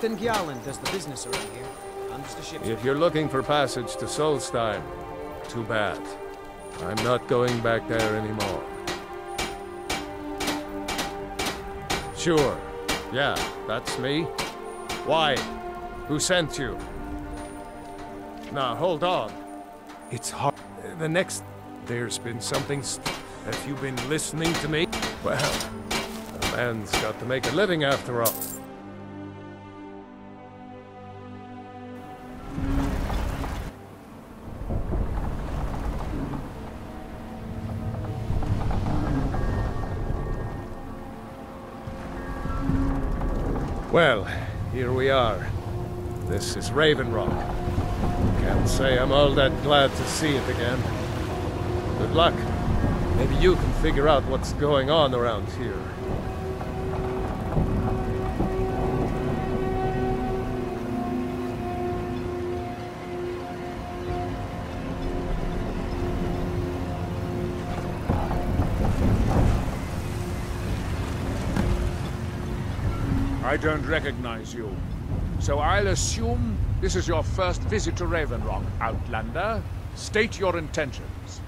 Captain Gjalund does the business around here. I'm just a ship's... If you're looking for passage to Solstheim, too bad. I'm not going back there anymore. Sure. Yeah, that's me. Why? Who sent you? Now, hold on. It's hard. The next... There's been something... Have you been listening to me? Well, a man's got to make a living after all. Well, here we are. This is Raven Rock. Can't say I'm all that glad to see it again. Good luck. Maybe you can figure out what's going on around here. I don't recognize you. So I'll assume this is your first visit to Raven Rock, Outlander. State your intentions.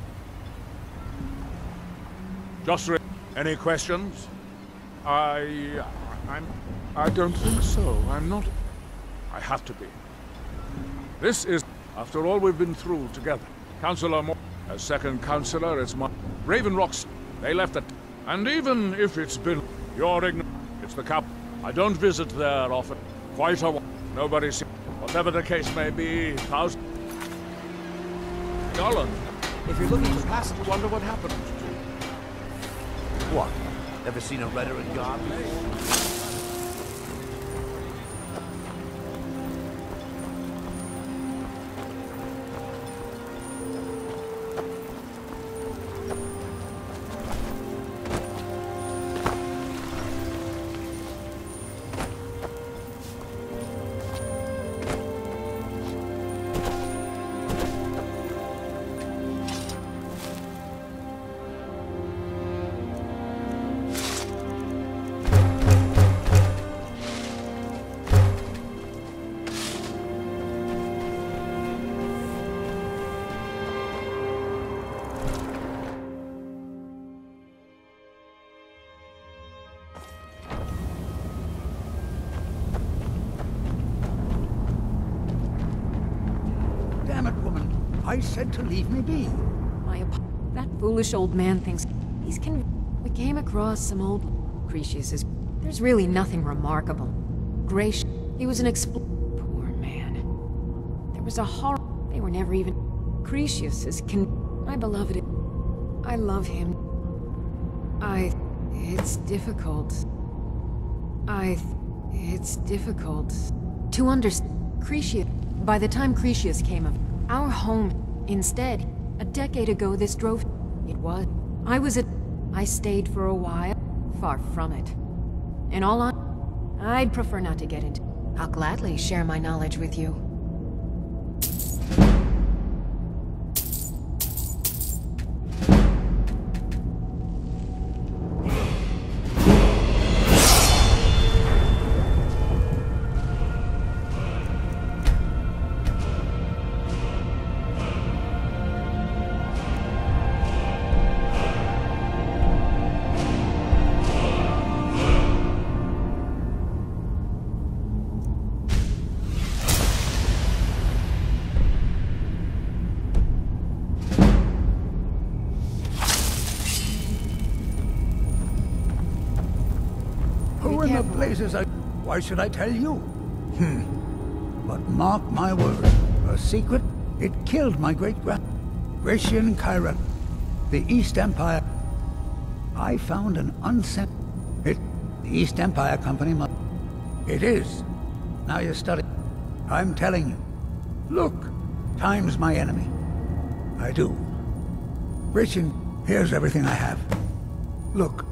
Just any questions? I... I'm... I don't think so. I'm not... I have to be. This is... After all we've been through together. Councillor Mo As second councillor, it's my... Raven Rocks, they left it. And even if it's been... Your ignorance, it's the cap... I don't visit there often. Quite a while. Nobody sees... Whatever the case may be, thousand... Garland, If you're looking for passage... you wonder what happened to What? Ever seen a rhetoric god I said to leave me be. My that foolish old man thinks he's con- We came across some old Crescius. There's really nothing remarkable. Gracious, he was an expl- Poor man. There was a horror. They were never even. Crescius is My beloved. I love him. I. It's difficult. I. It's difficult to understand. Crescius. By the time Crescius came of our home, instead, a decade ago this drove. It was. I was at. I stayed for a while. Far from it. In all I'd prefer not to get into. I'll gladly share my knowledge with you. Blazes I... Why should I tell you? Hmm. But mark my word, a secret, it killed my great-grand... Gratian Chiron, the East Empire. I found an unsent... It... The East Empire Company must... It is. Now you study. I'm telling you. Look, time's my enemy. I do. Gratian, here's everything I have. Look,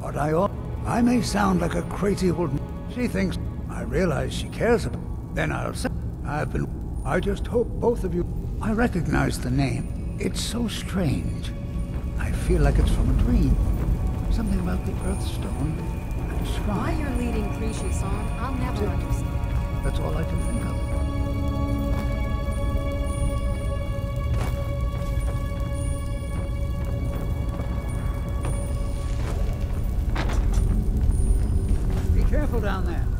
what I. I may sound like a crazy old... She thinks I realize she cares about... Then I'll say... I've been... I just hope both of you... I recognize the name. It's so strange. I feel like it's from a dream. Something about the Earthstone. Why you're leading Crescius on, I'll never understand. That's all I can think of. Down there.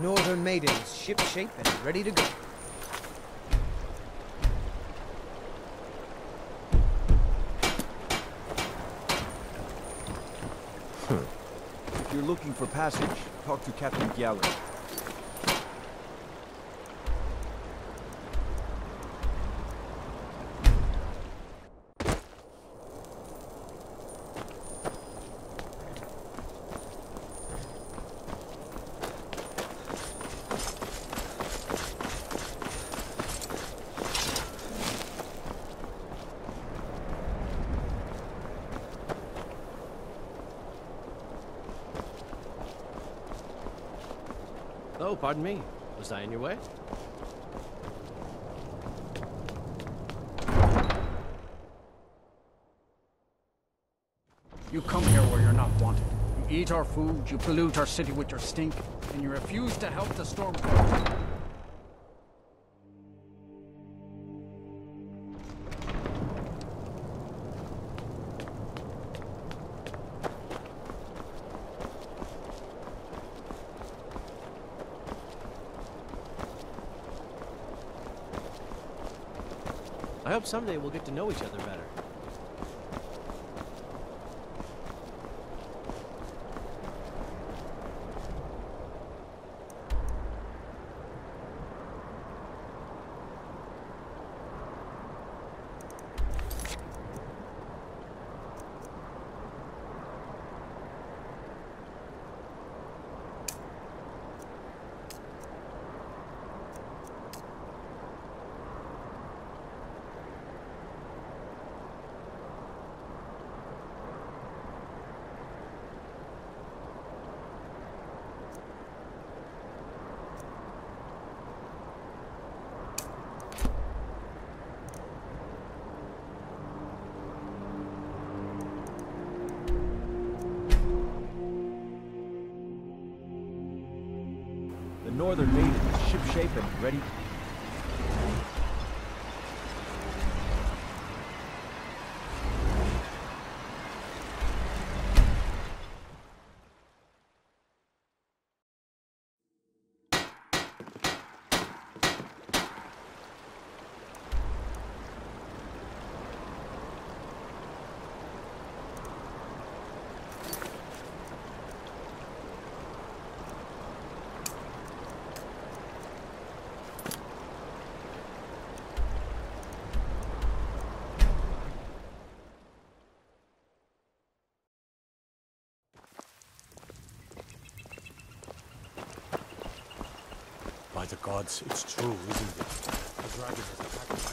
Northern maidens, shipshape and ready to go. If you're looking for passage, talk to Captain Gallon. Pardon me. Was I in your way? You come here where you're not wanted. You eat our food, you pollute our city with your stink, and you refuse to help the Stormcloaks. Someday we'll get to know each other better. The Northern Maiden is shipshape and ready. The gods, it's true, isn't it? The dragon has attacked my...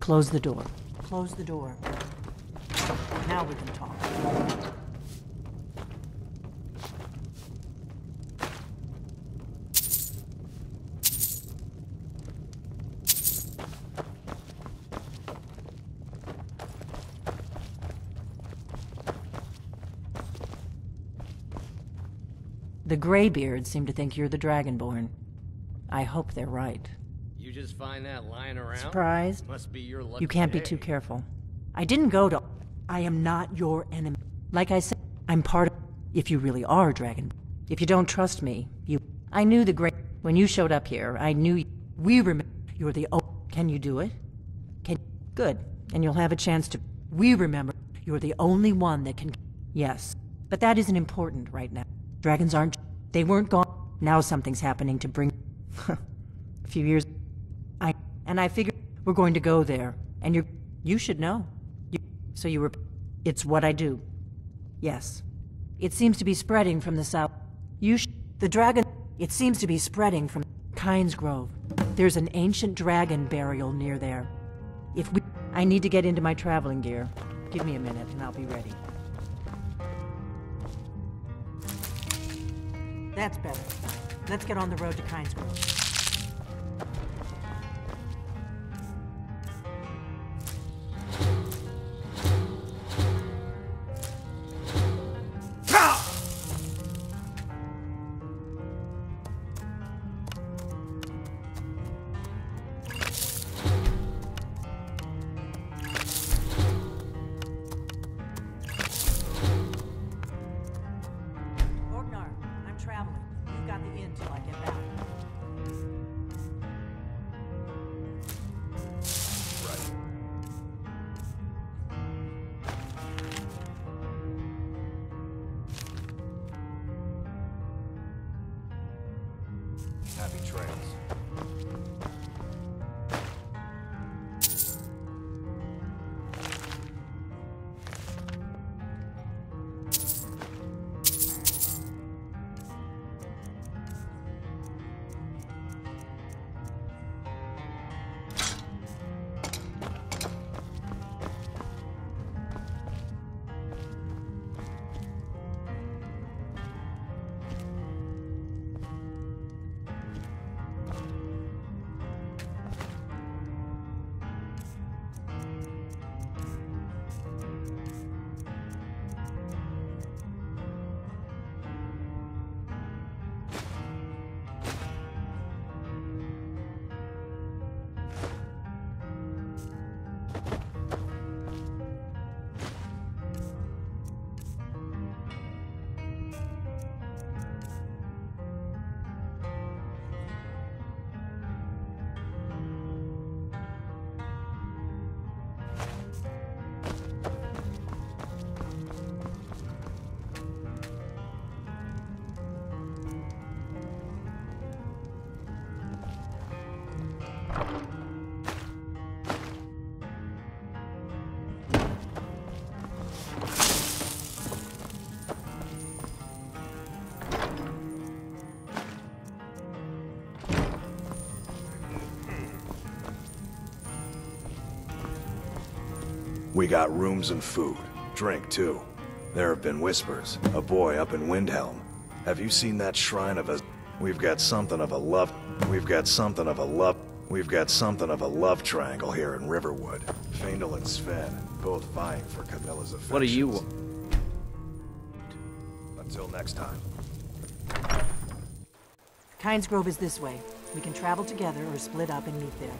Close the door. Close the door. Now we can talk. Greybeards seem to think you're the Dragonborn. I hope they're right. You just find that lying around? Surprised? Must be your You can't be too careful. I didn't go to. I am not your enemy. Like I said, I'm part of. If you really are Dragon. If you don't trust me, you. I knew the great. When you showed up here, I knew. We remember. You're the. O- Can you do it? Can. Good. And you'll have a chance to. We remember. You're the only one that can. Yes. But that isn't important right now. Dragons aren't. They weren't gone. Now something's happening to bring. a few years. I. And I figured we're going to go there. And you're. You should know. You, so you were. It's what I do. Yes. It seems to be spreading from the south. You The dragon. It seems to be spreading from Kynesgrove. There's an ancient dragon burial near there. If we. I need to get into my traveling gear. Give me a minute and I'll be ready. That's better. Let's get on the road to Kynes We got rooms and food. Drink, too. There have been whispers. A boy up in Windhelm. Have you seen that shrine of a... We've got something of a love... We've got something of a love... We've got something of a love triangle here in Riverwood. Faendal and Sven, both vying for Camilla's affections. What do you wa- Until next time. Kynesgrove is this way. We can travel together or split up and meet there.